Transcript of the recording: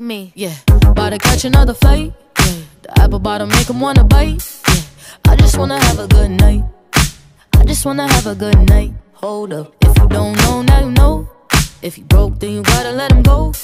me. Yeah, about to catch another fight. Yeah, the apple bottom make him wanna bite. Yeah, I just wanna have a good night. I just wanna have a good night. Hold up, if you don't know, now you know. If you broke, then you gotta let him go.